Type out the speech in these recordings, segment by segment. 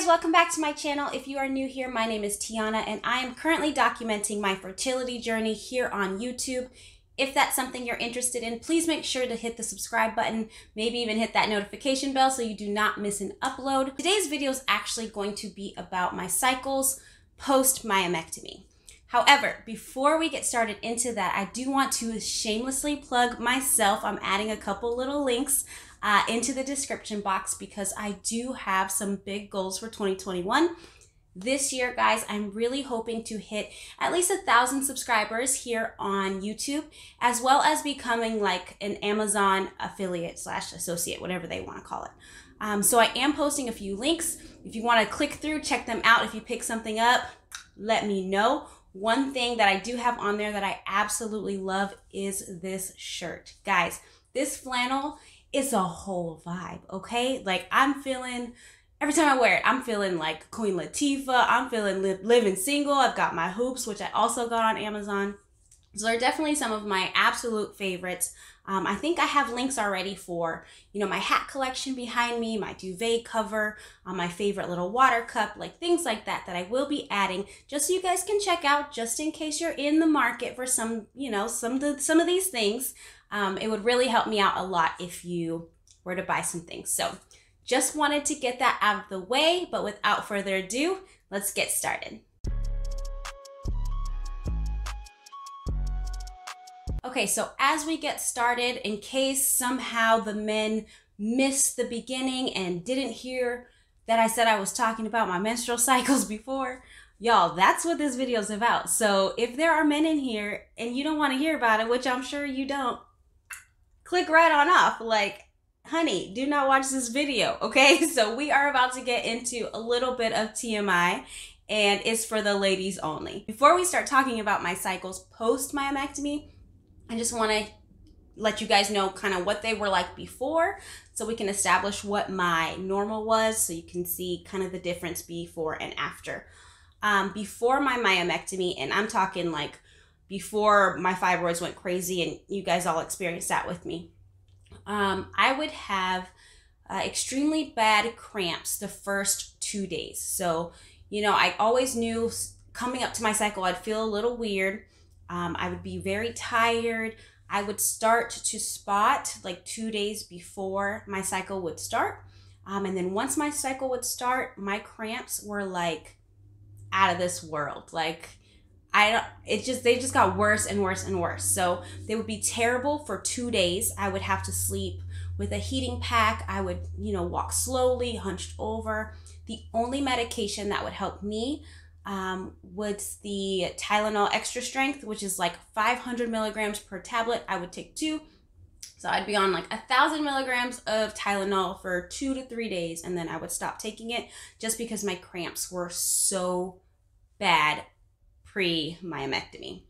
guys, welcome back to my channel. If you are new here, my name is Tiana and I am currently documenting my fertility journey here on YouTube. If that's something you're interested in, please make sure to hit the subscribe button, maybe even hit that notification bell so you do not miss an upload. Today's video is actually going to be about my cycles post myomectomy. However, before we get started into that, I do want to shamelessly plug myself. I'm adding a couple little links uh, into the description box because I do have some big goals for 2021. This year, guys, I'm really hoping to hit at least a thousand subscribers here on YouTube, as well as becoming like an Amazon affiliate slash associate, whatever they want to call it. Um, so I am posting a few links. If you want to click through, check them out. If you pick something up, let me know. One thing that I do have on there that I absolutely love is this shirt. Guys, this flannel it's a whole vibe, okay? Like I'm feeling every time I wear it, I'm feeling like Queen Latifah. I'm feeling li- living single. I've got my hoops, which I also got on Amazon. So they're definitely some of my absolute favorites. Um, I think I have links already for, you know, my hat collection behind me, my duvet cover, uh, my favorite little water cup, like things like that that I will be adding just so you guys can check out just in case you're in the market for some, you know, some of the, some of these things. Um, it would really help me out a lot if you were to buy some things. So just wanted to get that out of the way, but without further ado, let's get started. Okay, so as we get started, in case somehow the men missed the beginning and didn't hear that I said I was talking about my menstrual cycles before, y'all, that's what this video is about. So if there are men in here and you don't want to hear about it, which I'm sure you don't, click right on off. Like, honey, do not watch this video, okay? So we are about to get into a little bit of TMI and it's for the ladies only. Before we start talking about my cycles post myomectomy, I just want to let you guys know kind of what they were like before so we can establish what my normal was so you can see kind of the difference before and after. Um, before my myomectomy, and I'm talking like before my fibroids went crazy and you guys all experienced that with me. Um, I would have uh, extremely bad cramps the first two days. So, you know, I always knew coming up to my cycle, I'd feel a little weird. Um, I would be very tired. I would start to spot like two days before my cycle would start. Um, and then once my cycle would start, my cramps were like out of this world. Like, I don't, it just, they just got worse and worse and worse. So they would be terrible for two days. I would have to sleep with a heating pack. I would, you know, walk slowly, hunched over. The only medication that would help me um, was the Tylenol extra strength, which is like 500 milligrams per tablet. I would take two. So I'd be on like a thousand milligrams of Tylenol for two to three days, and then I would stop taking it just because my cramps were so bad pre myomectomy.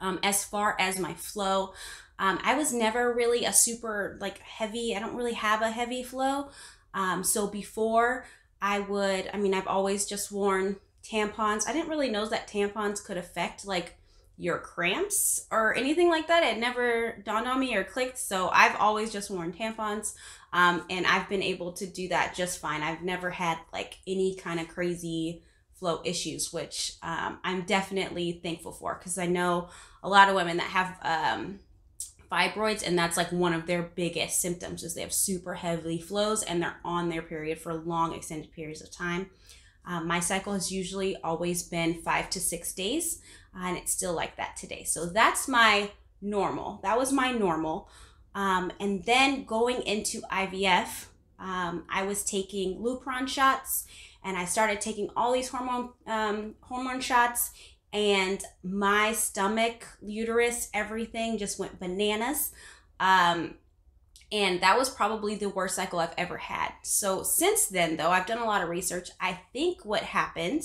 Um, as far as my flow, um, I was never really a super like heavy. I don't really have a heavy flow. Um, so before I would, I mean, I've always just worn tampons. I didn't really know that tampons could affect like your cramps or anything like that. It never dawned on me or clicked. So I've always just worn tampons. Um, and I've been able to do that just fine. I've never had like any kind of crazy flow issues, which um, I'm definitely thankful for because I know a lot of women that have um, fibroids and that's like one of their biggest symptoms is they have super heavy flows and they're on their period for long extended periods of time. Um, my cycle has usually always been five to six days, and it's still like that today. So that's my normal. That was my normal. Um, and then going into IVF, um, I was taking Lupron shots and I started taking all these hormone um, hormone shots and my stomach, uterus, everything just went bananas. Um, and that was probably the worst cycle I've ever had. So since then, though, I've done a lot of research. I think what happened,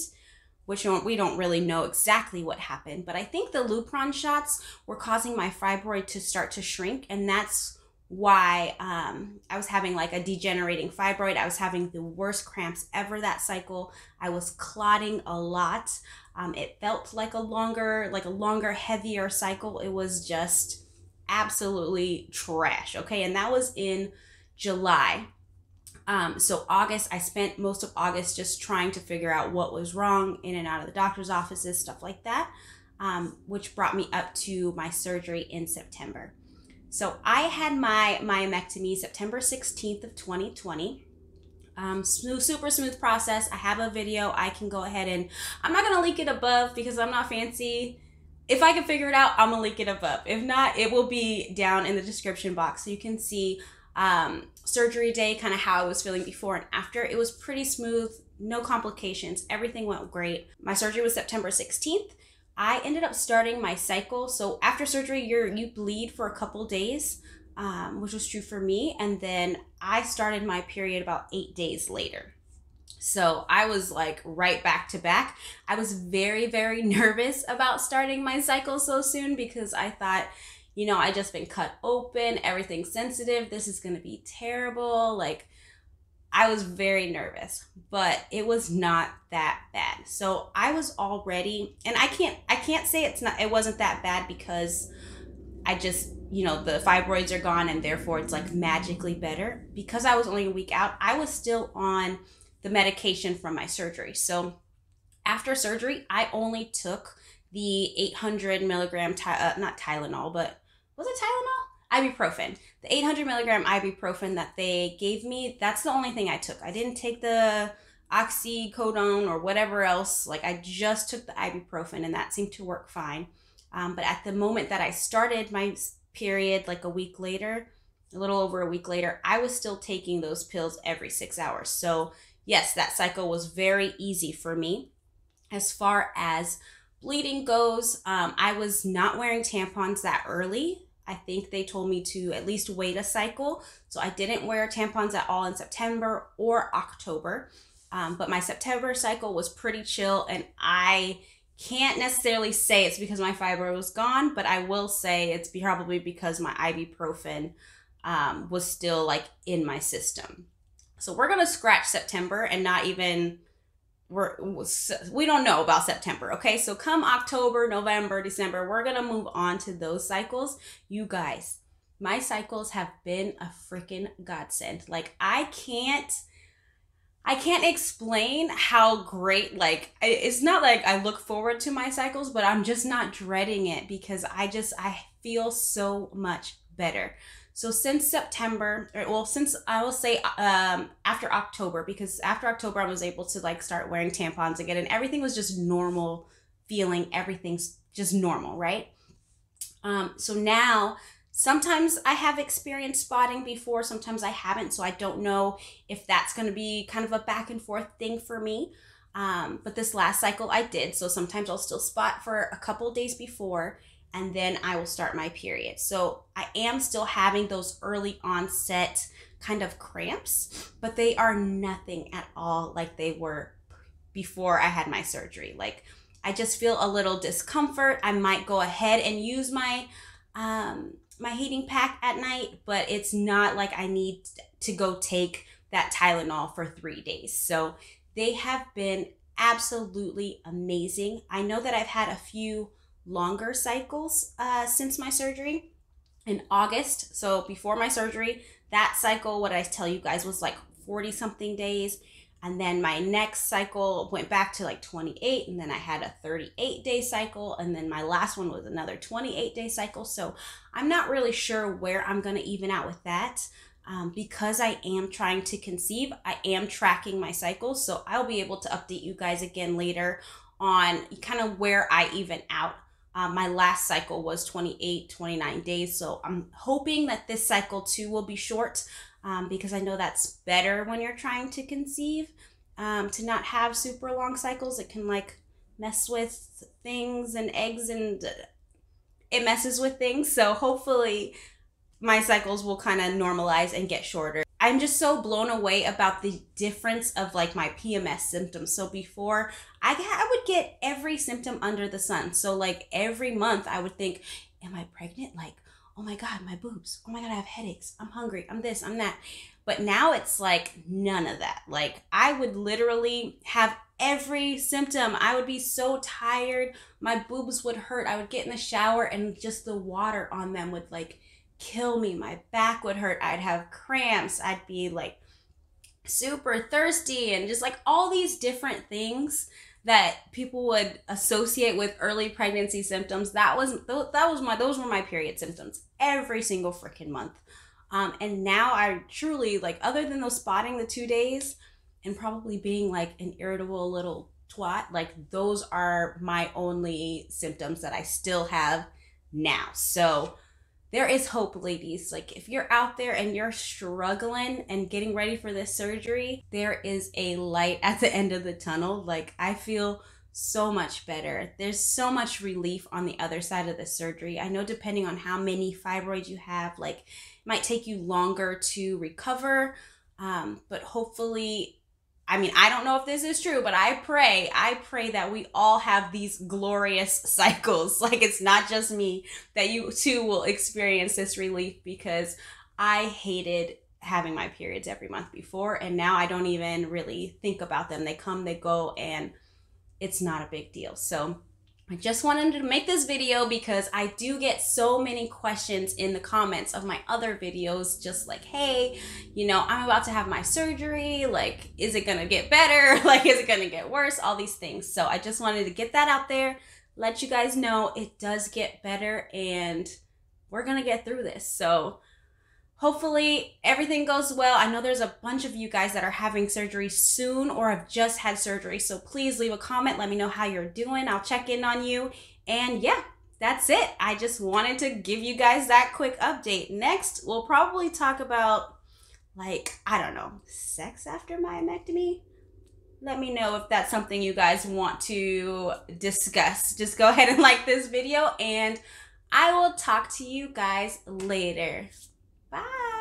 which we don't really know exactly what happened, but I think the Lupron shots were causing my fibroid to start to shrink, and that's why um, I was having like a degenerating fibroid. I was having the worst cramps ever that cycle. I was clotting a lot. Um, it felt like a longer, like a longer, heavier cycle. It was just absolutely trash. Okay, and that was in July. Um, so August, I spent most of August just trying to figure out what was wrong in and out of the doctor's offices, stuff like that, um, which brought me up to my surgery in September. So I had my myomectomy September 16th of 2020. Um, smooth, super smooth process. I have a video. I can go ahead and I'm not gonna link it above because I'm not fancy. If I can figure it out, I'm gonna link it above. If not, it will be down in the description box so you can see um, surgery day, kind of how I was feeling before and after. It was pretty smooth, no complications. Everything went great. My surgery was September 16th. I ended up starting my cycle. So after surgery, you're you bleed for a couple days, um, which was true for me, and then I started my period about eight days later. So I was like right back to back. I was very, very nervous about starting my cycle so soon because I thought, you know, I just been cut open, everything's sensitive, this is gonna be terrible. Like, I was very nervous, but it was not that bad. So I was already, and I can't, I can't say it's not, it wasn't that bad because I just, you know, the fibroids are gone and therefore it's like magically better. Because I was only a week out, I was still on the medication from my surgery. So after surgery, I only took the 800 milligram, ty- uh, not Tylenol, but was it Tylenol? Ibuprofen. The 800 milligram ibuprofen that they gave me, that's the only thing I took. I didn't take the oxycodone or whatever else. Like I just took the ibuprofen and that seemed to work fine. Um, but at the moment that I started my period, like a week later, a little over a week later, I was still taking those pills every six hours. So, yes, that cycle was very easy for me. As far as bleeding goes, um, I was not wearing tampons that early. I think they told me to at least wait a cycle. So I didn't wear tampons at all in September or October. Um, but my September cycle was pretty chill, and I can't necessarily say it's because my fibroid was gone, but I will say it's probably because my ibuprofen um, was still like in my system. So we're gonna scratch September and not even we're we don't know about September. Okay, so come October, November, December, we're gonna move on to those cycles. You guys, my cycles have been a freaking godsend. Like I can't. I can't explain how great like it's not like I look forward to my cycles, but I'm just not dreading it because I just I feel so much better. So since September, or well, since I will say um, after October, because after October I was able to like start wearing tampons again, and everything was just normal feeling. Everything's just normal, right? Um, so now sometimes I have experienced spotting before, sometimes I haven't. So I don't know if that's going to be kind of a back and forth thing for me. Um, but this last cycle I did. So sometimes I'll still spot for a couple days before and then I will start my period. So I am still having those early onset kind of cramps, but they are nothing at all like they were before I had my surgery. Like I just feel a little discomfort. I might go ahead and use my um my heating pack at night, but it's not like I need to go take that Tylenol for 3 days. So they have been absolutely amazing. I know that I've had a few longer cycles uh, since my surgery in August. So before my surgery, that cycle, what I tell you guys, was like 40 something days. And then my next cycle went back to like 28. And then I had a 38 day cycle. And then my last one was another 28 day cycle. So I'm not really sure where I'm going to even out with that. Um, because I am trying to conceive, I am tracking my cycles. So I'll be able to update you guys again later on kind of where I even out uh, my last cycle was 28, 29 days. So I'm hoping that this cycle too will be short um, because I know that's better when you're trying to conceive. Um, to not have super long cycles, it can like mess with things and eggs and uh, it messes with things. So hopefully my cycles will kind of normalize and get shorter. I'm just so blown away about the difference of like my PMS symptoms. So before I I would get every symptom under the sun. So like every month I would think, am I pregnant? Like, oh my god, my boobs. Oh my god, I have headaches. I'm hungry. I'm this, I'm that. But now it's like none of that. Like I would literally have every symptom. I would be so tired. My boobs would hurt. I would get in the shower and just the water on them would like kill me. My back would hurt. I'd have cramps. I'd be like super thirsty and just like all these different things that people would associate with early pregnancy symptoms that was that was my those were my period symptoms every single freaking month um, and now i truly like other than those spotting the two days and probably being like an irritable little twat like those are my only symptoms that i still have now so there is hope, ladies. Like, if you're out there and you're struggling and getting ready for this surgery, there is a light at the end of the tunnel. Like, I feel so much better. There's so much relief on the other side of the surgery. I know, depending on how many fibroids you have, like, it might take you longer to recover. Um, but hopefully, I mean, I don't know if this is true, but I pray, I pray that we all have these glorious cycles. Like it's not just me, that you too will experience this relief because I hated having my periods every month before. And now I don't even really think about them. They come, they go, and it's not a big deal. So I just wanted to make this video because I do get so many questions in the comments of my other videos, just like, hey, you know, I'm about to have my surgery. Like, is it gonna get better? Like, is it gonna get worse? All these things. So I just wanted to get that out there, let you guys know it does get better and we're gonna get through this. So hopefully everything goes well. I know there's a bunch of you guys that are having surgery soon or have just had surgery. So please leave a comment. Let me know how you're doing. I'll check in on you. And yeah, that's it. I just wanted to give you guys that quick update. Next, we'll probably talk about like, I don't know, sex after my myomectomy. Let me know if that's something you guys want to discuss. Just go ahead and like this video and I will talk to you guys later. Bye.